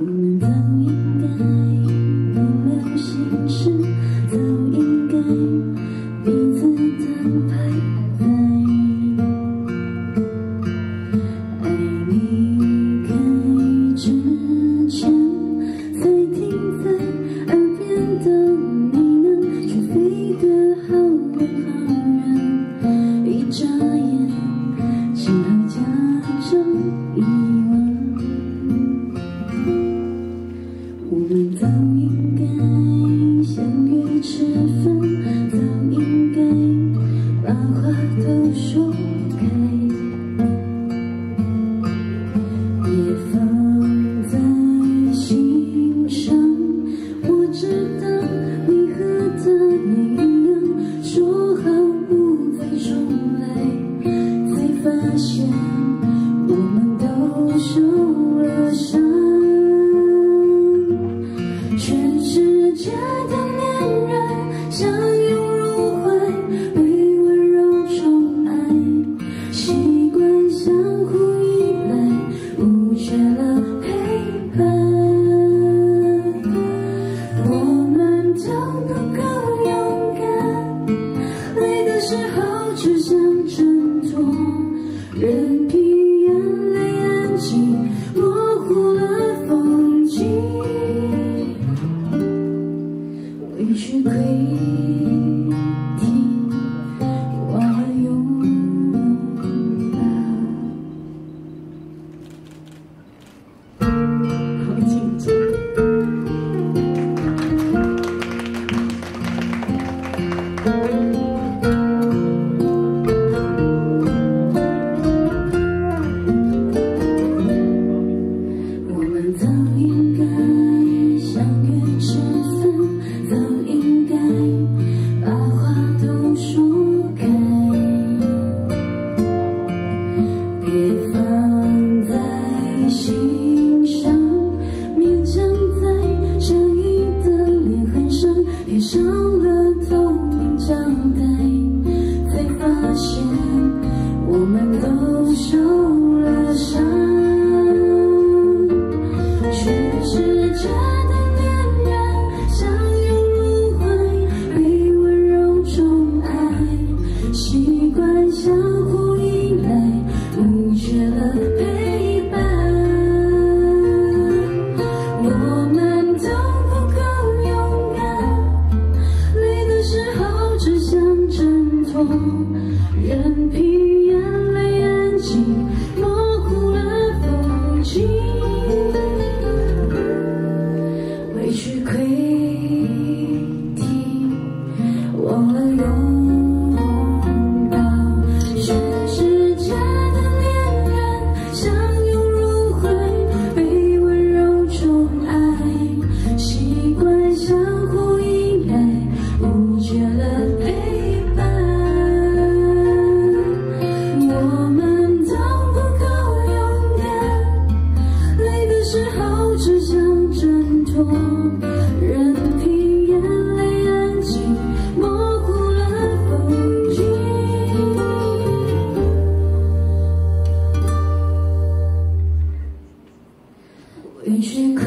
我们的我们早应该相遇吃饭，早应该把话都说开，别放在心上。我知道你和他一样，说好不再重来，才发现。just 爱上了风任凭眼泪安静模糊了风景。委屈窥听忘了拥任凭眼泪安静，模糊了风景。为谁归？